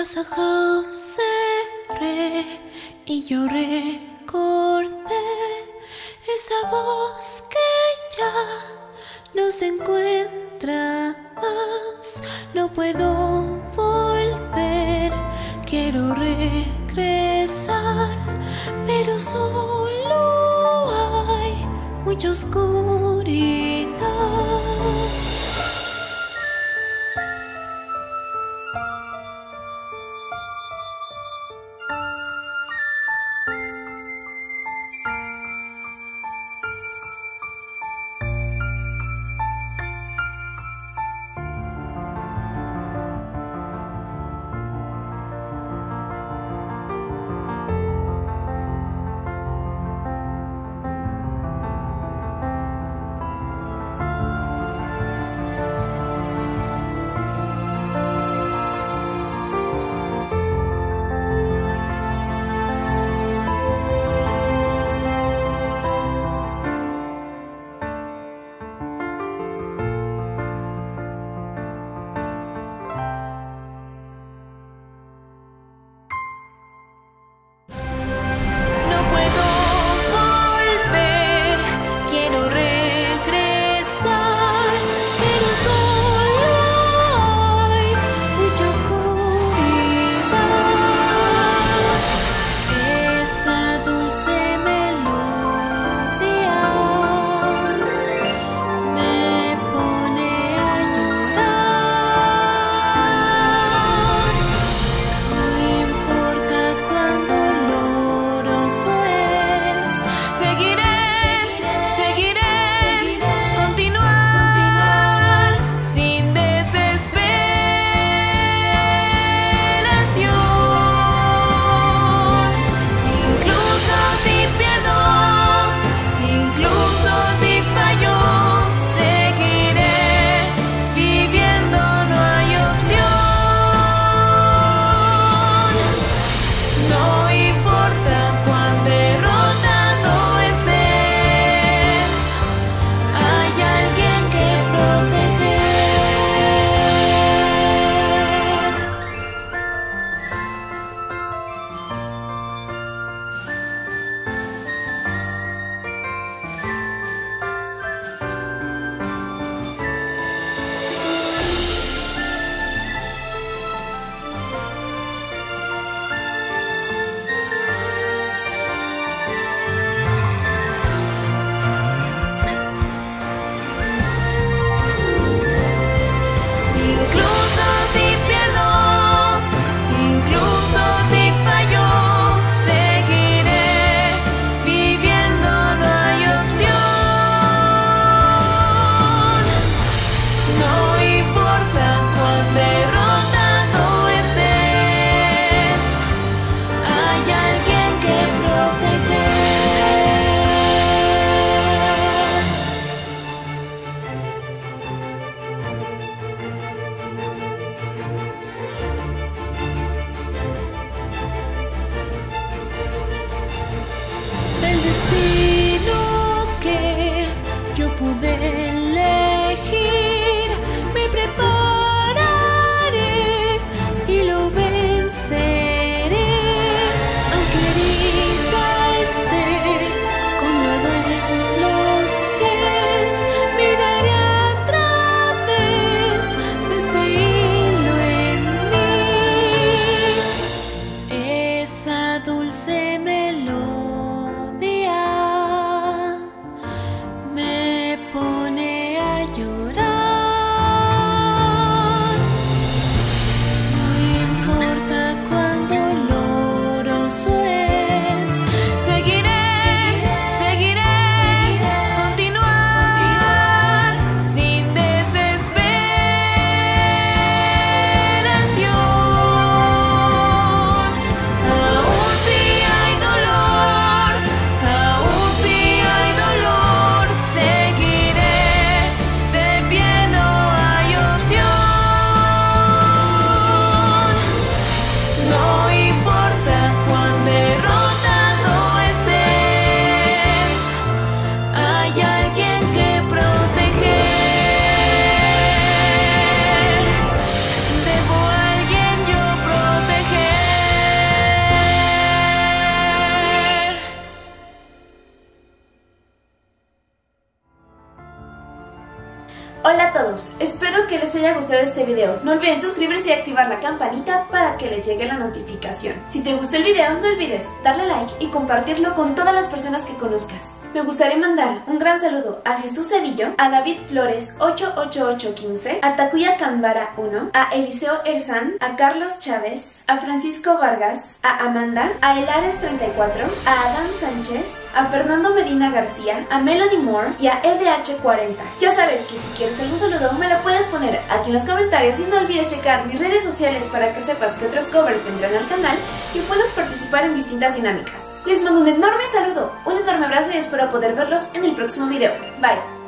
Los ojos cerré y yo recordé esa voz que ya no se encuentra más. No puedo volver, quiero regresar, pero solo hay mucha oscuridad. Espero que les haya gustado este video. No olviden suscribirse y activar la campanita para que les llegue la notificación. Si te gustó el video, no olvides darle like y compartirlo con todas las personas que conozcas. Me gustaría mandar un gran saludo a Jesús Cedillo, a David Flores 88815, a Takuya Canvara 1, a Eliseo Erzán, a Carlos Chávez, a Francisco Vargas, a Amanda, a Elares 34, a Adán Sánchez, a Fernando Medina García, a Melody Moore y a EDH40. Ya sabes que si quieres algún me lo puedes poner aquí en los comentarios y no olvides checar mis redes sociales para que sepas que otros covers vendrán al canal y puedas participar en distintas dinámicas. Les mando un enorme saludo, un enorme abrazo y espero poder verlos en el próximo video. Bye.